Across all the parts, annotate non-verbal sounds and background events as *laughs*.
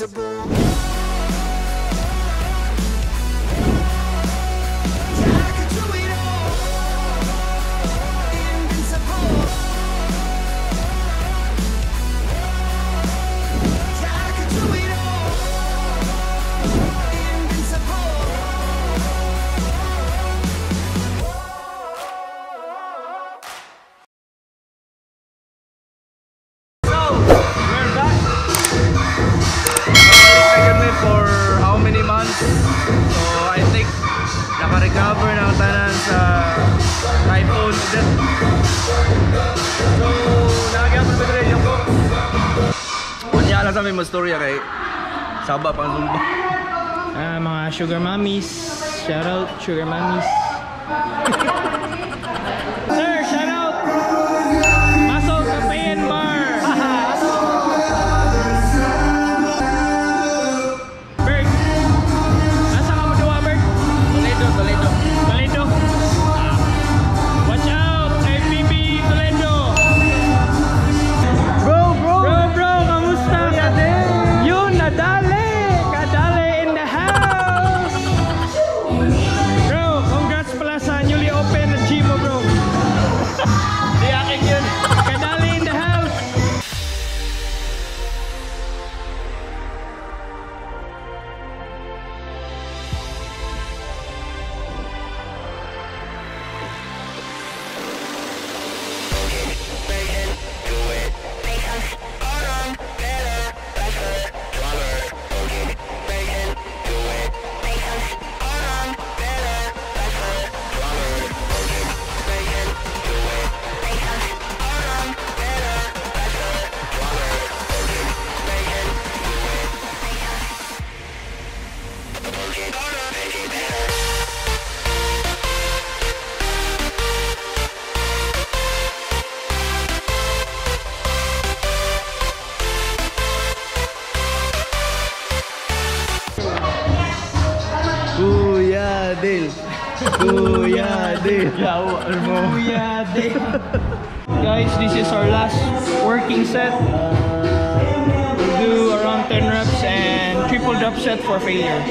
invincible. Naka-recover ng tanan sa typhoon. So nagagapon ba rin yung ko? Kanya lang sa may mastorya kay Saba pang zumba. Ah, mga sugar mommies. Shout out, sugar mommies. Kuya Yawa mo. Kuya Day. Guys, this is our last working set. We'll do around 10 reps and triple drop set for failure.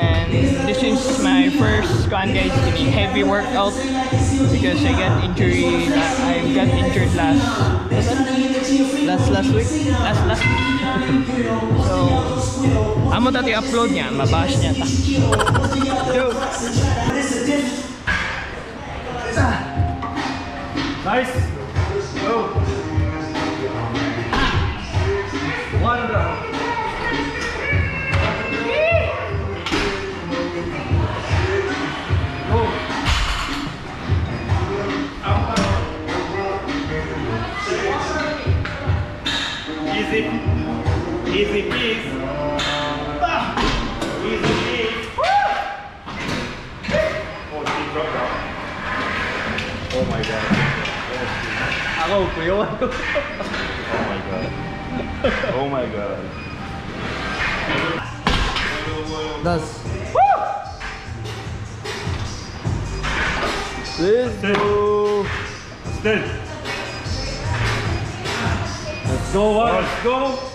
And this is my first guys heavy workout because I got injury I got injured last Last last week? last last *laughs* so amo tati upload niya mabash niya ta Go. Nice. Go. Go. Easy. Easy peas. Ah. Easy peas. Oh, she dropped out. Oh my god. Ako, kuya. oh my god. *laughs* Oh my god. Das. Let's go. Still. Let's go? Let's go.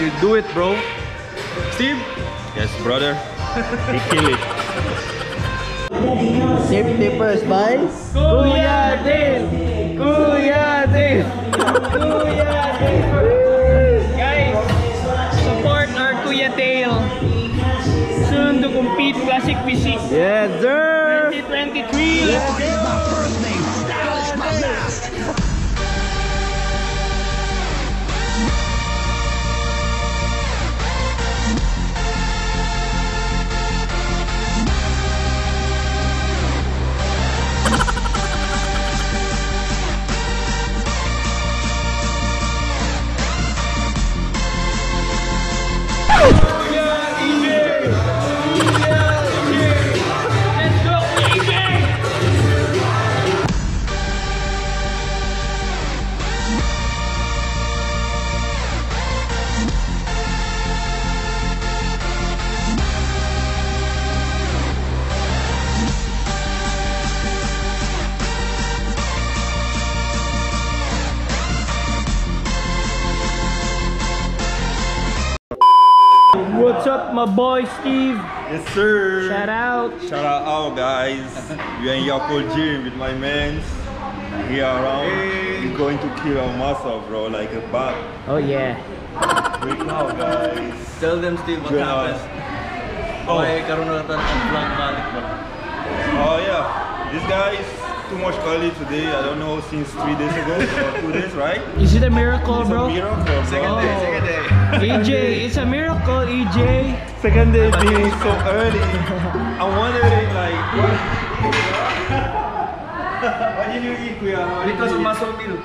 You do it, bro. Steve? Yes, brother. *laughs* We kill it. Safety first, by Kuya Dil! Kuya Dil! Kuya Dale. Guys, support our Kuya Dale. Soon to compete Classic Physique Yes, sir! 2023. Let's go, boy Steve. Yes, sir. Shout out. Shout out, all guys. we are in Yako Gym with my mans. Here around. We're going to kill our muscle, bro, like a bat. Oh yeah. Break out, guys. Tell them, Steve, what Join happened. Oh. Why karoon na natin ang vlog balik ba? Oh yeah, These guy is too much early today. I don't know since three days ago or two *laughs* days, right? Is it a miracle, It's a bro? miracle, bro. Second day, second day. *laughs* EJ, it's a miracle, EJ. Second day being so early. I'm wondering like what? *laughs* what did you eat, Kuya? What did Because you of muscle meal.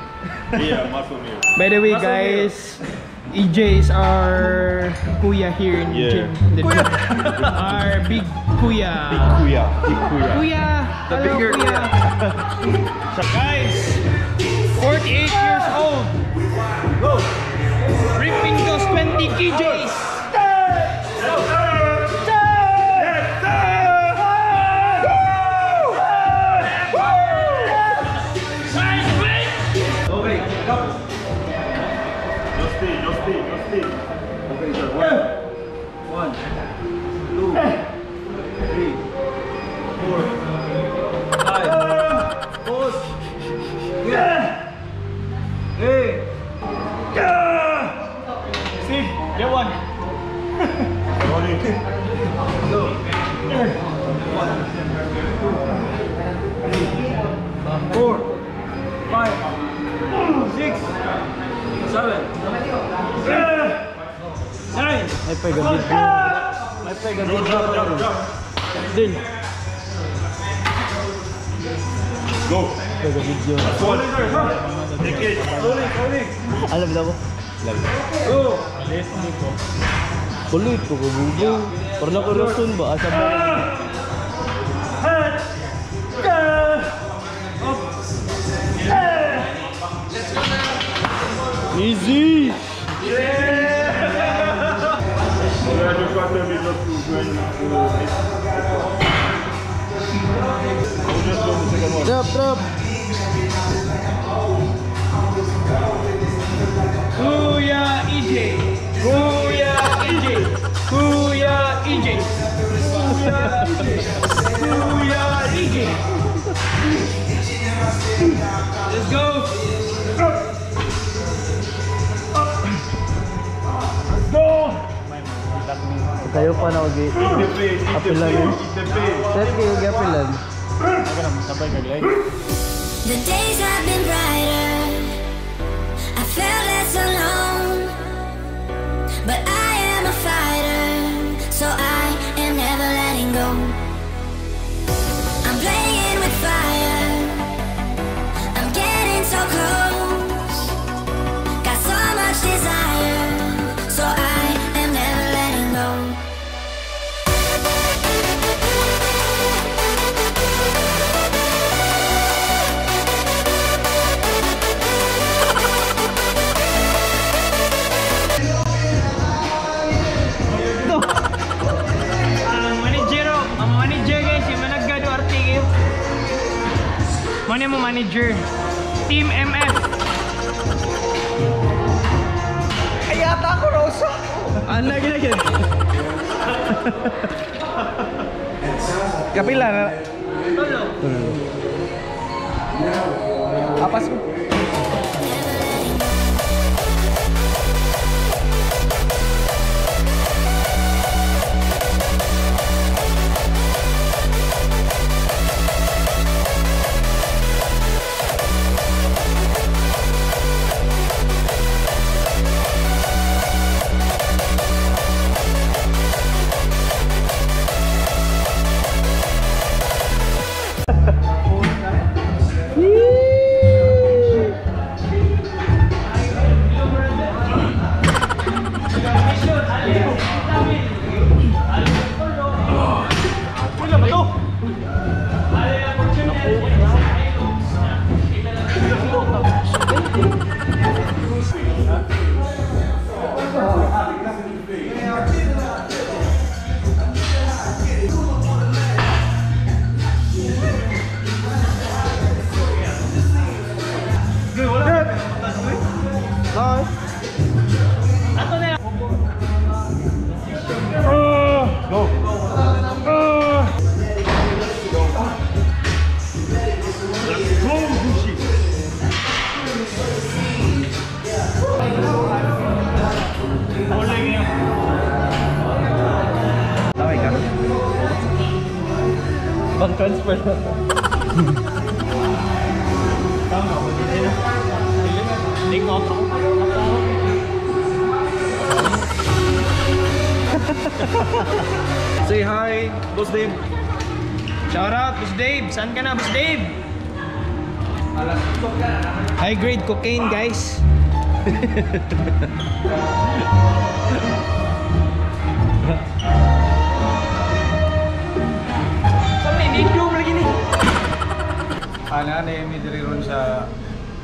Yeah, muscle meal. By the way, Muscle guys, EJ is our kuya here in the Yeah. gym. The our big kuya. Kuya, big Kuya. Kuya, The hello bigger kuya. *laughs* guys, 48 years Five. Pause. Yeah. Hey. Steve, get one. Go. Four. Five. Six. Seven. Nine. May pagabit. May pagabit. Din. Go. Pagabit ko. One. Take it. Slowly, slowly. Alam na mo? Alam na. Go. Kulit ko, kabubo. Parang ako rason ba? Asa ba? Easy! We Drop, drop! Kuya EJ! Kuya EJ! Kuya EJ! Kuya EJ! Kayo pa na wagi. Apilan yun. Set kayo gapilan. Sabay kaglay. The days I've been bright manager Team MF Ay yata ako Rosa. Ano lagi lagi kapila na. Tulog apa sih Out ako. Say hi, boss Dave. Shout out, Boss Dave. Saan ka na, Boss Dave? High grade cocaine, guys. *laughs* Ano na yung diri ron sa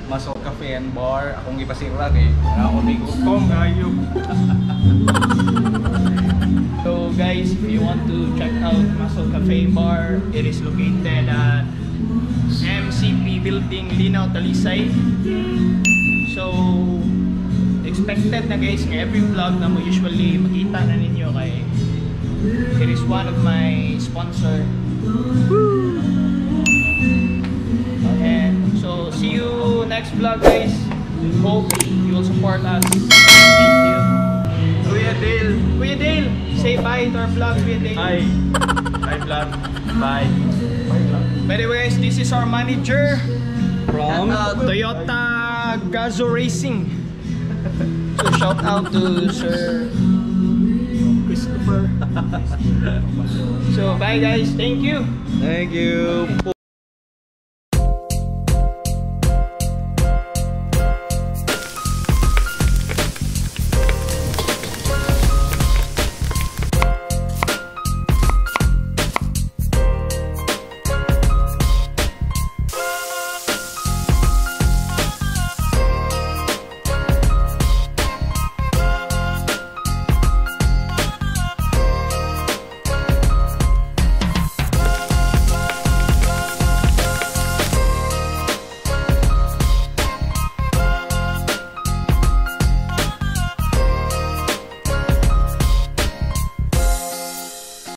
Masok Cafe and Bar. Akong gipasira kay ako may gutom kayo. *laughs* So guys, if you want to check out Muscle Cafe Bar, it is located at MCP Building, Linaw, Talisay. So, expected na guys, ng every vlog na mo usually makita na ninyo kay it is one of my sponsor. Vlog guys. Hope you will support us. Thank you. Kuya Dale. Kuya Dale, say bye to our vlog, Kuya Dale. Bye. Hi vlog. Bye. By the way, guys, this is our manager From? uh, Toyota Gazoo Racing. So shout out to Sir Christopher. *laughs* so bye guys, thank you. Thank you.